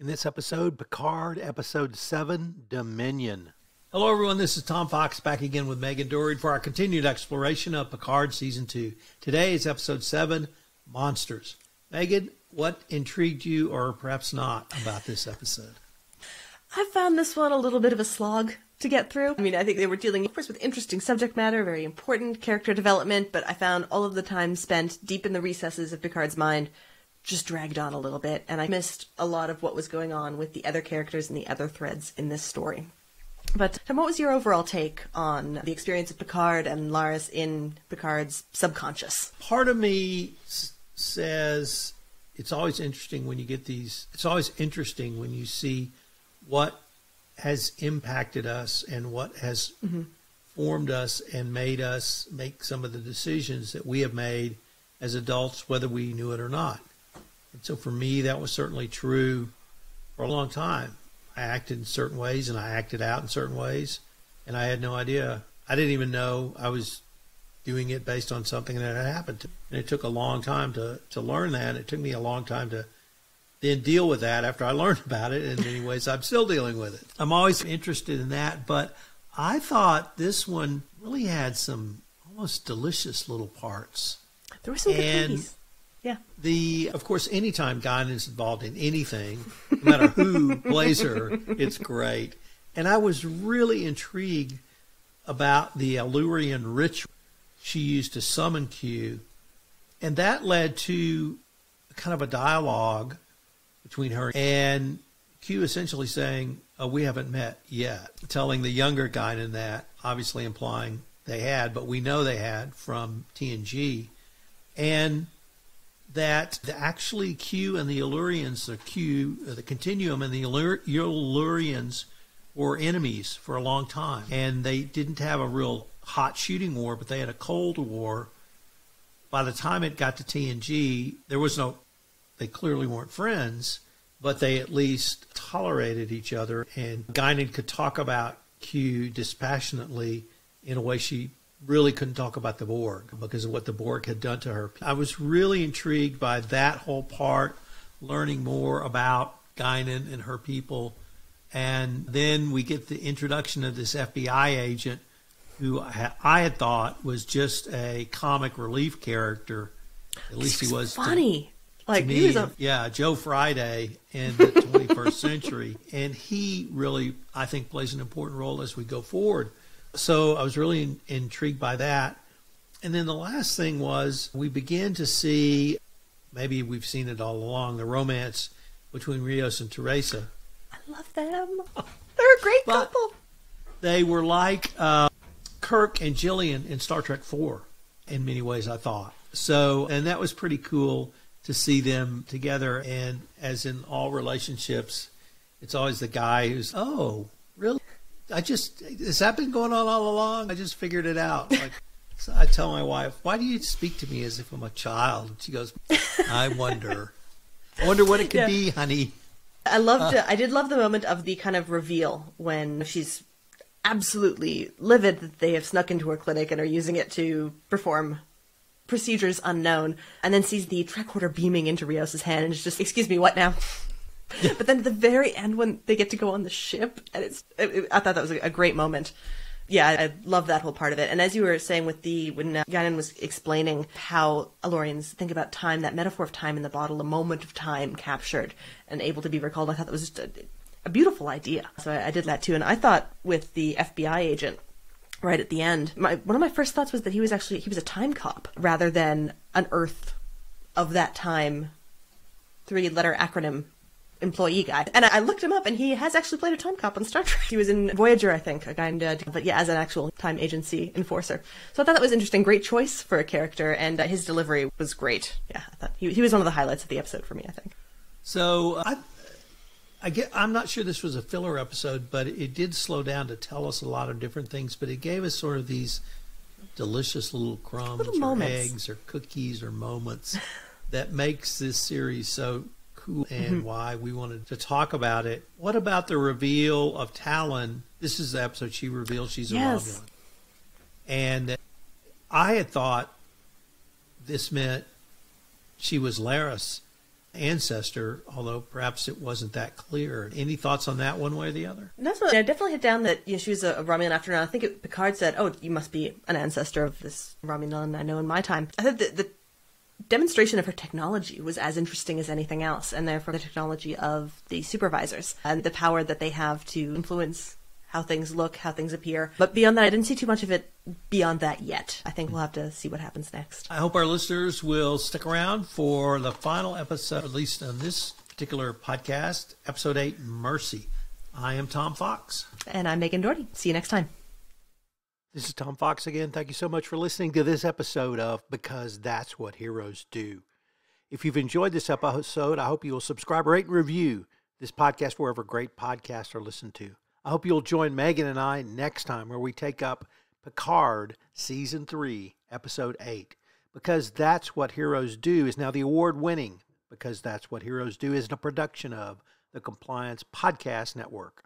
In this episode, Picard, episode 7, Dominion. Hello, everyone. This is Tom Fox back again with Megan Dougherty for our continued exploration of Picard season 2. Today is episode 7, Monsters. Megan, what intrigued you, or perhaps not, about this episode? I found this one a little bit of a slog to get through. I mean, I think they were dealing, of course, with interesting subject matter, very important character development, but I found all of the time spent deep in the recesses of Picard's mind just dragged on a little bit, and I missed a lot of what was going on with the other characters and the other threads in this story. But Tom, what was your overall take on the experience of Picard and Laris in Picard's subconscious? Part of me s- says it's always interesting when you get these, it's always interesting when you see what has impacted us and what has mm-hmm. formed us and made us make some of the decisions that we have made as adults, whether we knew it or not. And so for me, that was certainly true for a long time. I acted in certain ways and I acted out in certain ways, and I had no idea. I didn't even know I was doing it based on something that had happened to me. And it took a long time to, to learn that. It took me a long time to then deal with that after I learned about it. In many ways, I'm still dealing with it. I'm always interested in that, but I thought this one really had some almost delicious little parts. There were some good And- movies. Yeah. The of course, anytime Guinan is involved in anything, no matter who plays her, it's great. And I was really intrigued about the El-Aurian ritual she used to summon Q, and that led to kind of a dialogue between her and Q, essentially saying, oh, "We haven't met yet," telling the younger Guinan that, obviously implying they had, but we know they had from TNG, and that the, actually Q and the El-Aurians, the Q, uh, the Continuum and the El-Aurians were enemies for a long time, and they didn't have a real hot shooting war, but they had a cold war. By the time it got to TNG, there was no. They clearly weren't friends, but they at least tolerated each other, and Guinan could talk about Q dispassionately in a way she really couldn't talk about the Borg because of what the Borg had done to her. I was really intrigued by that whole part, learning more about Guinan and her people. And then we get the introduction of this FBI agent who I had thought was just a comic relief character. At least he was to- funny. like to he me, was a yeah, Joe Friday in the 21st century, and he really, I think, plays an important role as we go forward. So I was really in, intrigued by that. And then the last thing was we began to see, maybe we've seen it all along, the romance between Rios and Teresa. I love them. They're a great couple. They were like uh, Kirk and Gillian in Star Trek 4 in many ways, I thought. So, and that was pretty cool to see them together. And as in all relationships, it's always the guy who's, oh, really? I just, has that been going on all along? I just figured it out. Like, so I tell my wife, why do you speak to me as if I'm a child? And she goes, I wonder. I wonder what it could Yeah. be, honey. I loved uh. it. I did love the moment of the kind of reveal when she's absolutely livid that they have snuck into her clinic and are using it to perform procedures unknown, and then sees the tricorder beaming into Rios's hand and is just, "Excuse me, what now?" but then at the very end, when they get to go on the ship, and it's, it, it- I thought that was a, a great moment. Yeah, I, love that whole part of it. And as you were saying with the when uh, was explaining how El-Aurians think about time, that metaphor of time in the bottle, a moment of time captured and able to be recalled, I thought that was just a, a beautiful idea. So I, I did that too. And I thought with the FBI agent right at the end, my one of my first thoughts was that he was actually he was a time cop rather than an Earth of that time three letter acronym employee guy. And I I looked him up, and he has actually played a time cop on Star Trek. He was in Voyager, I think, a guy uh, but yeah, as an actual time agency enforcer. So I thought that was interesting. Great choice for a character, and uh, his delivery was great. Yeah, I thought he, he was one of the highlights of the episode for me, I think. So I, I get, I'm not sure this was a filler episode, but it did slow down to tell us a lot of different things. But it gave us sort of these delicious little crumbs Little or moments. eggs or cookies or moments that makes this series so cool and mm-hmm. why we wanted to talk about it. What about the reveal of Tallinn? This is the episode she reveals she's a Yes. Romulan. And I had thought this meant she was Laris, ancestor, although perhaps it wasn't that clear. Any thoughts on that one way or the other? That's what I definitely hit down that you know, she was a, a Romulan after now. I think it, Picard said, "Oh, you must be an ancestor of this Romulan I know in my time." I think the, the demonstration of her technology was as interesting as anything else, and therefore the technology of the supervisors and the power that they have to influence how things look, how things appear. But beyond that, I didn't see too much of it beyond that yet. I think we'll have to see what happens next. I hope our listeners will stick around for the final episode, at least on this particular podcast, episode 8 Mercy. I am Tom Fox. And I'm Megan Dougherty. See you next time. This is Tom Fox again. Thank you so much for listening to this episode of Because That's What Heroes Do. If you've enjoyed this episode, I hope you will subscribe, rate, and review this podcast wherever great podcasts are listened to. I hope you'll join Megan and I next time where we take up Picard Season 3, Episode 8. Because That's What Heroes Do is now the award winning Because That's What Heroes Do is a production of the Compliance Podcast Network.